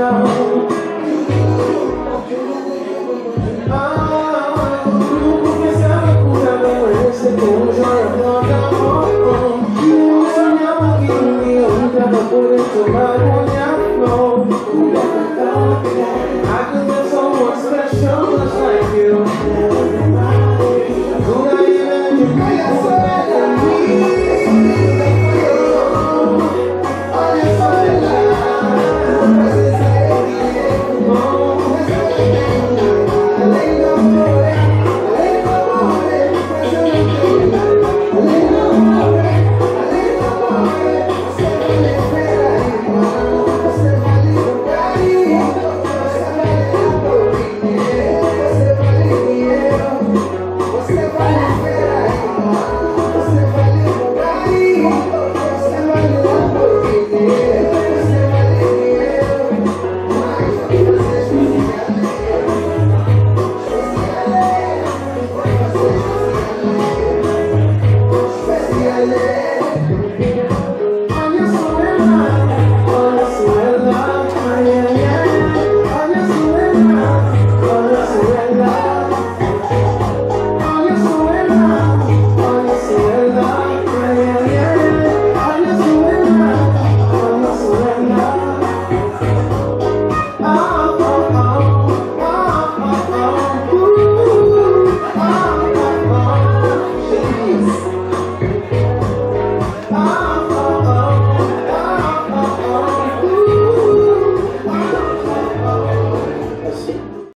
alone.